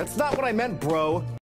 That's not what I meant, bro.